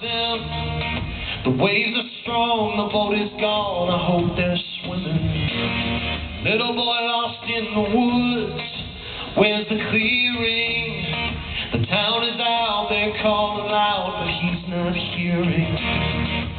them. The waves are strong, the boat is gone, I hope they're swimming. Little boy lost in the woods, where's the clearing? The town is out there calling out, but he's not hearing.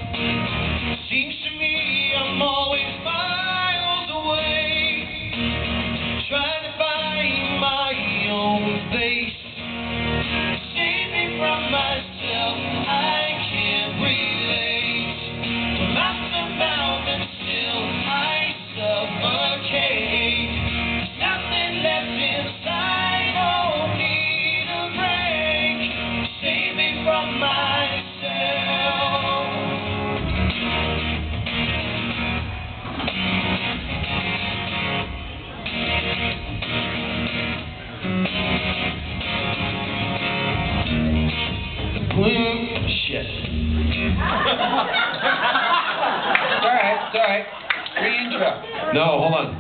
No, hold on.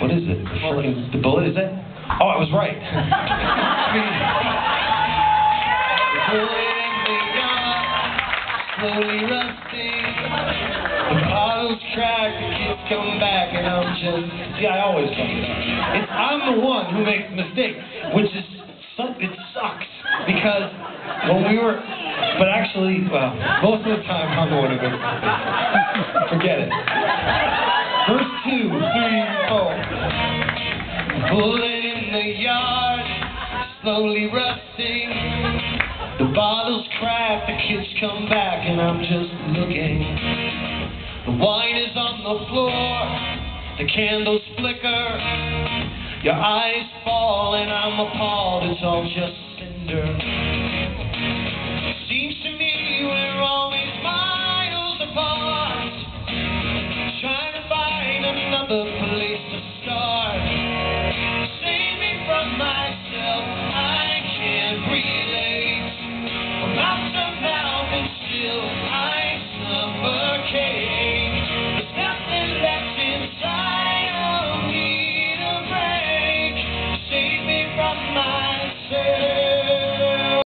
What is it? The freaking the bullet is it? Oh, I was right. The bullet in the yard, slowly rusting. The bottle's cracked, the kids come back, and I'm just see, I always it. It's I'm the one who makes the mistake, which is it sucks because when we were, but actually, well, most of the time I'm the one who makes the mistake. Forget it. Verse two, three, four. Bullet in the yard, slowly rusting. The bottle's crack, the kids come back, and I'm just looking. The wine is on the floor, the candles flicker. Your eyes fall, and I'm appalled, it's all just cinder. Miles apart,